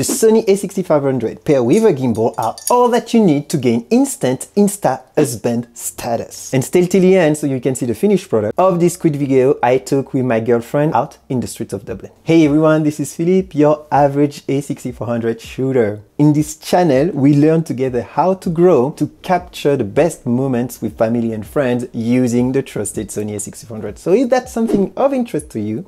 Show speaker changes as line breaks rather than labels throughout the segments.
The Sony a6500 paired with a gimbal are all that you need to gain instant Insta husband status. And stay till the end so you can see the finished product of this quick video I took with my girlfriend out in the streets of Dublin. Hey everyone, this is Philippe, your average a6400 shooter. In this channel, we learn together how to grow to capture the best moments with family and friends using the trusted Sony a6400. So if that's something of interest to you,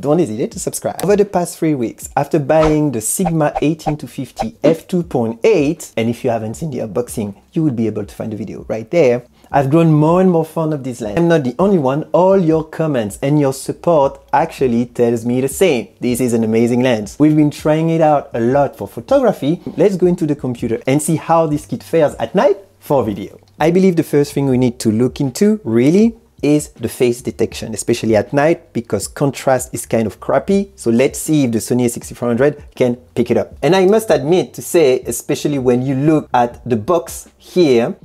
don't hesitate to subscribe. Over the past three weeks, after buying the Sigma 18 to 50 f2.8, and if you haven't seen the unboxing, you will be able to find the video right there, I've grown more and more fond of this lens. I'm not the only one, all your comments and your support actually tells me the same. This is an amazing lens. We've been trying it out a lot for photography. Let's go into the computer and see how this kit fares at night for video. I believe the first thing we need to look into really is the face detection, especially at night because contrast is kind of crappy. So let's see if the Sony a6400 can pick it up. And I must admit to say, especially when you look at the box here,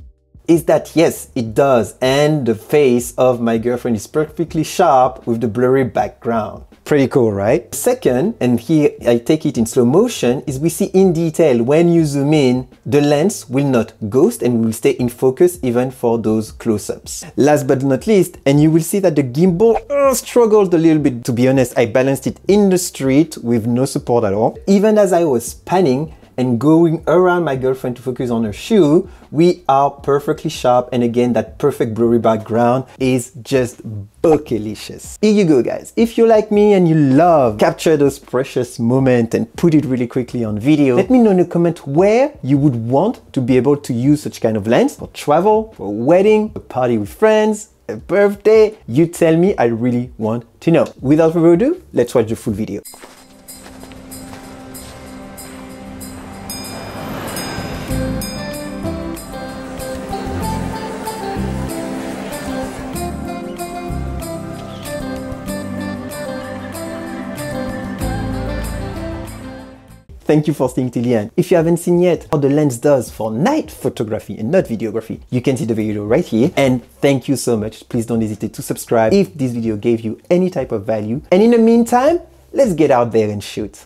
is that yes, it does. And the face of my girlfriend is perfectly sharp with the blurry background. Pretty cool, right? Second, and here I take it in slow motion, is we see in detail when you zoom in, the lens will not ghost and will stay in focus even for those close-ups. Last but not least, and you will see that the gimbal uh, struggled a little bit. To be honest, I balanced it in the street with no support at all. Even as I was panning, and going around my girlfriend to focus on her shoe, we are perfectly sharp. And again, that perfect blurry background is just bokehlicious. Here you go, guys. If you're like me and you love capture those precious moments and put it really quickly on video, let me know in the comment where you would want to be able to use such kind of lens for travel, for a wedding, a party with friends, a birthday. You tell me, I really want to know. Without further ado, let's watch the full video. Thank you for staying till the end. If you haven't seen yet how the lens does for night photography and not videography, you can see the video right here. And thank you so much. Please don't hesitate to subscribe if this video gave you any type of value. And in the meantime, let's get out there and shoot.